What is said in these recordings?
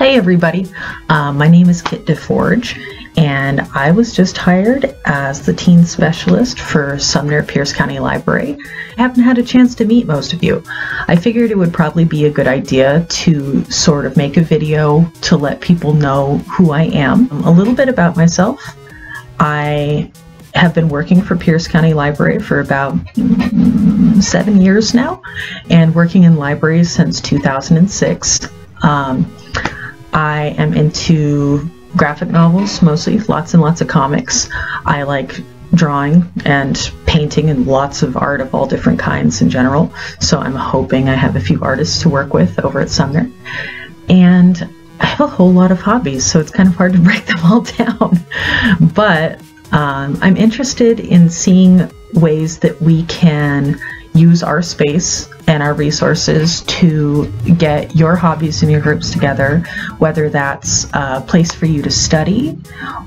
Hey everybody, uh, my name is Kit DeForge, and I was just hired as the teen specialist for Sumner Pierce County Library. I haven't had a chance to meet most of you. I figured it would probably be a good idea to sort of make a video to let people know who I am. A little bit about myself. I have been working for Pierce County Library for about mm, seven years now and working in libraries since 2006. Um, I am into graphic novels mostly, lots and lots of comics. I like drawing and painting and lots of art of all different kinds in general. So I'm hoping I have a few artists to work with over at Sumner. And I have a whole lot of hobbies, so it's kind of hard to break them all down. but um, I'm interested in seeing ways that we can use our space and our resources to get your hobbies and your groups together, whether that's a place for you to study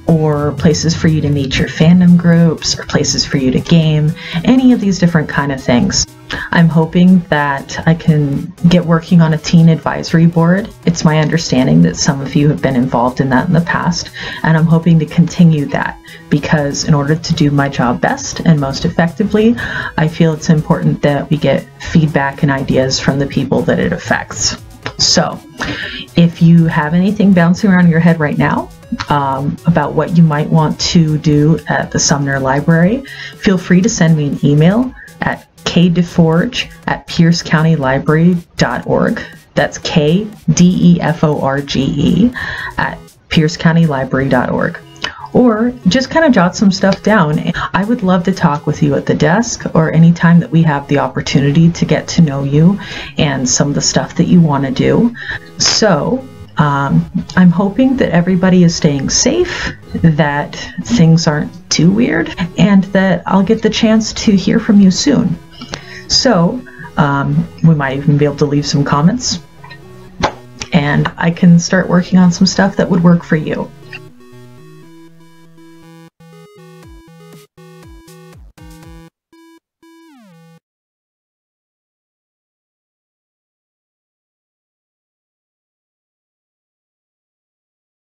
or places for you to meet your fandom groups or places for you to game, any of these different kind of things. I'm hoping that I can get working on a teen advisory board. It's my understanding that some of you have been involved in that in the past, and I'm hoping to continue that because in order to do my job best and most effectively, I feel it's important that we get feedback and ideas from the people that it affects. So, if you have anything bouncing around your head right now um, about what you might want to do at the Sumner Library, feel free to send me an email at kdeforge at piercecountylibrary.org. That's K D E F O R G E at piercecountylibrary.org. Or just kind of jot some stuff down. I would love to talk with you at the desk or anytime that we have the opportunity to get to know you and some of the stuff that you want to do. So, um, I'm hoping that everybody is staying safe, that things aren't too weird, and that I'll get the chance to hear from you soon. So, um, we might even be able to leave some comments, and I can start working on some stuff that would work for you.